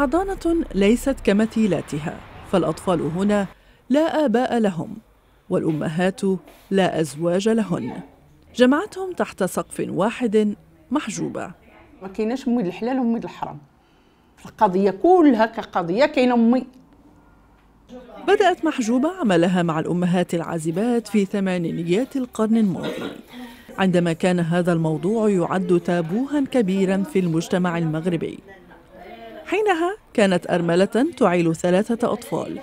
حضانة ليست كمثيلاتها فالأطفال هنا لا آباء لهم والأمهات لا أزواج لهن. جمعتهم تحت سقف واحد محجوبة. ما كايناش امي الحلال وامي الحرام. القضية كلها كقضية كاينة امي بدأت محجوبة عملها مع الأمهات العازبات في ثمانينيات القرن الماضي. عندما كان هذا الموضوع يعد تابوها كبيرا في المجتمع المغربي. حينها كانت أرملة تعيل ثلاثة أطفال.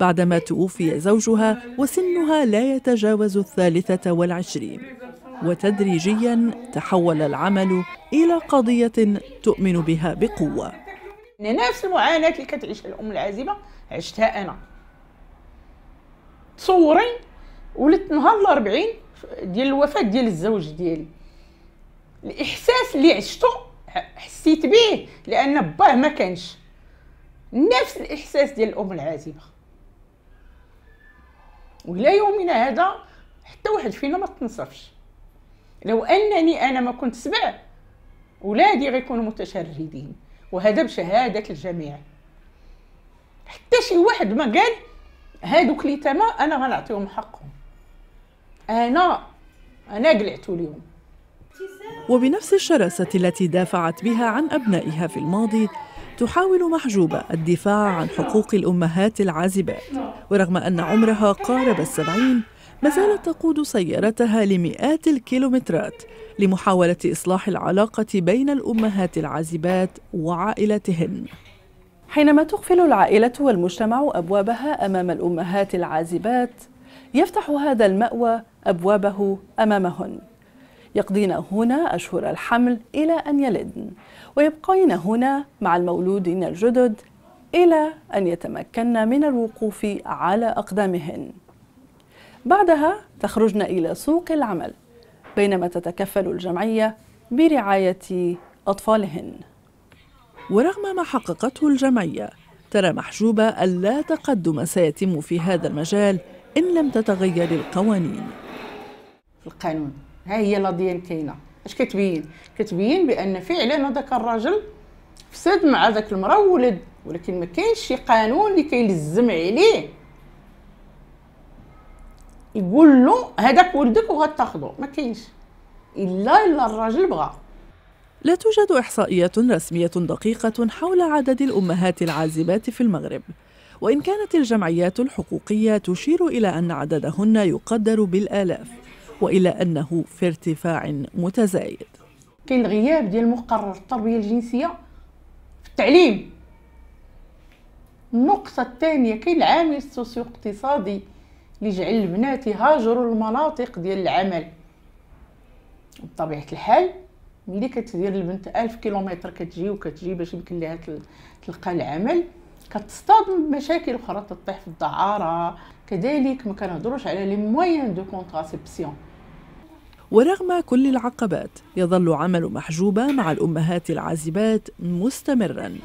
بعدما توفي زوجها وسنها لا يتجاوز الثالثة والعشرين. وتدريجيا تحول العمل إلى قضية تؤمن بها بقوة. نفس المعاناة اللي كتعيشها الأم العازبة عشتها أنا. تصوري ولدت نهار الأربعين ديال الوفاة ديال الزوج ديالي. الإحساس اللي عشته حسيت به لأن باه ما كانش. نفس الإحساس ديال الأم العازبة. ولا يومنا هذا حتى واحد فينا ما تنصفش. لو أنني أنا ما كنت سبع ولادي غيكونوا متشردين. وهذا بشهادة الجميع. حتى شي واحد ما قال هادوك اليتامى أنا غنعطيهم حقهم. أنا أنا قلعت اليوم وبنفس الشراسة التي دافعت بها عن أبنائها في الماضي تحاول محجوبة الدفاع عن حقوق الأمهات العازبات. ورغم أن عمرها قارب السبعين ما زالت تقود سيارتها لمئات الكيلومترات لمحاولة إصلاح العلاقة بين الأمهات العازبات وعائلتهن. حينما تقفل العائلة والمجتمع أبوابها أمام الأمهات العازبات يفتح هذا المأوى أبوابه أمامهن. يقضين هنا أشهر الحمل إلى أن يلدن ويبقين هنا مع المولودين الجدد إلى أن يتمكن من الوقوف على أقدامهن. بعدها تخرجن إلى سوق العمل بينما تتكفل الجمعية برعاية أطفالهن. ورغم ما حققته الجمعية ترى محجوبة أن لا تقدم سيتم في هذا المجال إن لم تتغير القوانين. في القانون. ها هي لا كاينة اش كتبين؟ كتبين بأن فعلا هذاك الراجل فسد مع ذاك المرأة وولد ولكن ما كاينش شي قانون اللي كيلزم عليه. يقول له هذاك ولدك وغتاخذو ما كاينش. الا إلا الراجل بغى لا توجد إحصائيات رسمية دقيقة حول عدد الأمهات العازبات في المغرب. وإن كانت الجمعيات الحقوقية تشير إلى أن عددهن يقدر بالآلاف. وإلى أنه في ارتفاع متزايد. كاين الغياب ديال مقرر التربيه الجنسية في التعليم. النقطة الثانية كاين العامل السوسيو اقتصادي اللي جعل البنات يهاجروا المناطق ديال العمل. بطبيعة الحال ملي كتدير البنت ألف كيلومتر كتجي وكتجي باش يمكن لها تلقى العمل كتصطدم بمشاكل أخرى تطيح في الدعارة. كذلك ما كنهضروش على les moyens de contraception ورغم كل العقبات يظل عمل محجوبة مع الأمهات العازبات مستمرا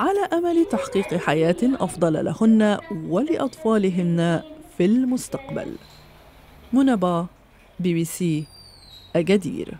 على أمل تحقيق حياة أفضل لهن ولأطفالهن في المستقبل. منبا بي بي سي أجدير.